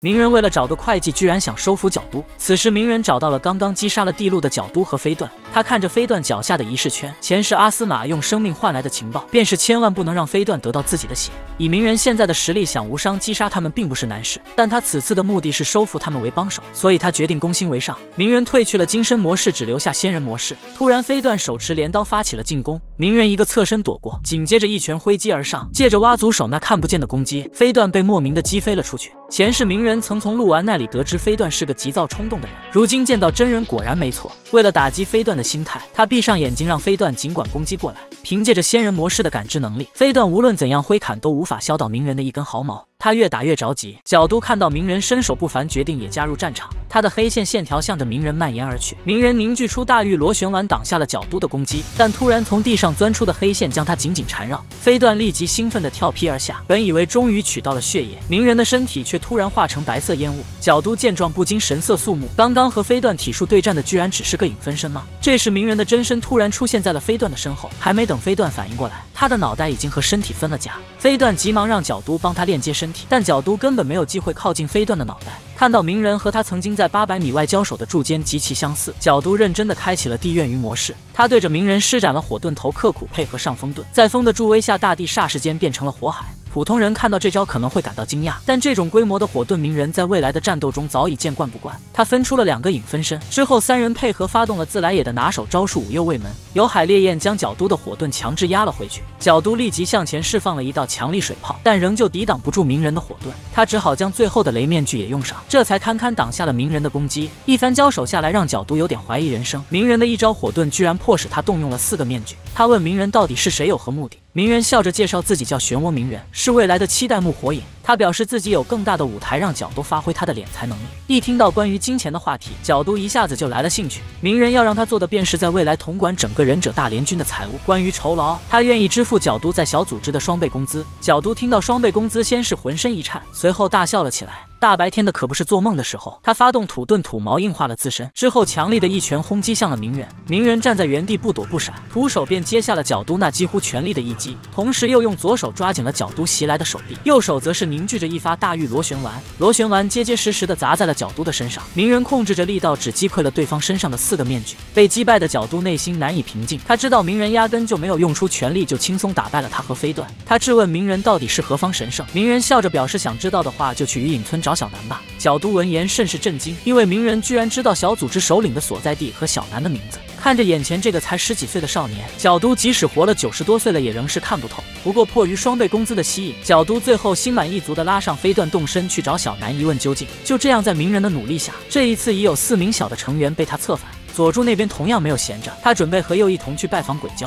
鸣人为了找个会计，居然想收服角都。此时，鸣人找到了刚刚击杀了地路的角都和飞段。他看着飞段脚下的仪式圈，前世阿斯玛用生命换来的情报，便是千万不能让飞段得到自己的血。以鸣人现在的实力，想无伤击杀他们并不是难事。但他此次的目的是收服他们为帮手，所以他决定攻心为上。鸣人退去了金身模式，只留下仙人模式。突然，飞段手持镰刀发起了进攻，鸣人一个侧身躲过，紧接着一拳挥击而上，借着蛙族手那看不见的攻击，飞段被莫名的击飞了出去。前世鸣人曾从鹿丸那里得知飞段是个急躁冲动的人，如今见到真人果然没错。为了打击飞段的心态，他闭上眼睛，让飞段尽管攻击过来。凭借着仙人模式的感知能力，飞段无论怎样挥砍都无法削到鸣人的一根毫毛。他越打越着急。角都看到鸣人身手不凡，决定也加入战场。他的黑线线条向着鸣人蔓延而去。鸣人凝聚出大玉螺旋丸，挡下了角都的攻击。但突然从地上钻出的黑线将他紧紧缠绕。飞段立即兴奋地跳劈而下，本以为终于取到了血液，鸣人的身体却突然化成白色烟雾。角都见状不禁神色肃穆。刚刚和飞段体术对战的，居然只是个影分身吗？这时鸣人的真身突然出现在了飞段的身后。还没等飞段反应过来，他的脑袋已经和身体分了家。飞段急忙让角都帮他链接身体，但角都根本没有机会靠近飞段的脑袋。看到鸣人和他曾经在八百米外交手的柱间极其相似，角都认真的开启了地怨云模式。他对着鸣人施展了火遁头，刻苦配合上风遁，在风的助威下，大地霎时间变成了火海。普通人看到这招可能会感到惊讶，但这种规模的火遁鸣人在未来的战斗中早已见惯不惯。他分出了两个影分身之后，三人配合发动了自来也的拿手招数五右卫门，有海烈焰将角都的火遁强制压了回去。角都立即向前释放了一道强力水炮，但仍旧抵挡不住鸣人的火遁，他只好将最后的雷面具也用上，这才堪堪挡下了鸣人的攻击。一番交手下来，让角都有点怀疑人生。鸣人的一招火遁居然迫使他动用了四个面具。他问鸣人到底是谁，有何目的？鸣人笑着介绍自己叫漩涡鸣人，是未来的七代目火影。他表示自己有更大的舞台，让角都发挥他的敛财能力。一听到关于金钱的话题，角都一下子就来了兴趣。鸣人要让他做的便是在未来统管整个忍者大联军的财务。关于酬劳，他愿意支付角都在小组织的双倍工资。角都听到双倍工资，先是浑身一颤，随后大笑了起来。大白天的可不是做梦的时候。他发动土遁土矛硬化了自身之后，强力的一拳轰击向了鸣人。鸣人站在原地不躲不闪，徒手便接下了角都那几乎全力的一击，同时又用左手抓紧了角都袭来的手臂，右手则是凝聚着一发大玉螺旋丸。螺旋丸结结实实的砸在了角都的身上。鸣人控制着力道，只击溃了对方身上的四个面具。被击败的角都内心难以平静，他知道鸣人压根就没有用出全力，就轻松打败了他和飞段。他质问鸣人到底是何方神圣。鸣人笑着表示，想知道的话就去鱼影村找小南吧。角都闻言甚是震惊，因为鸣人居然知道小组织首领的所在地和小南的名字。看着眼前这个才十几岁的少年，角都即使活了九十多岁了，也仍是看不透。不过迫于双倍工资的吸引，角都最后心满意足的拉上飞段动身去找小南一问究竟。就这样，在鸣人的努力下，这一次已有四名小的成员被他策反。佐助那边同样没有闲着，他准备和鼬一同去拜访鬼鲛。